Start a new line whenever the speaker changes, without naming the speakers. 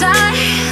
I.